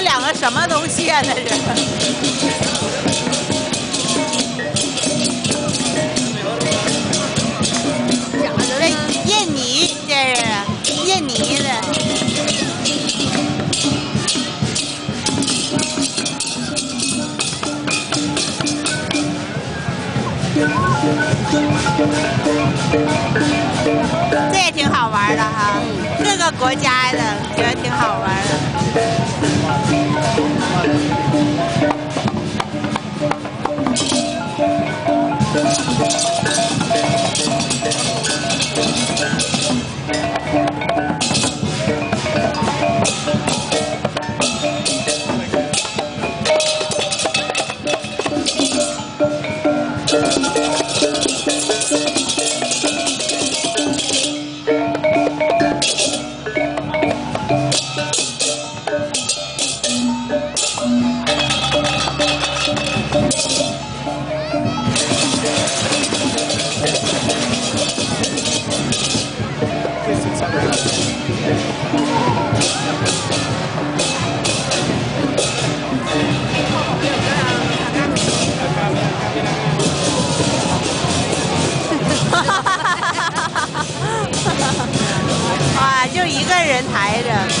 两个什么东西啊，那是。这印尼，这是印尼的。这也挺好玩的哈，各个国家的，觉得挺好玩的。抬着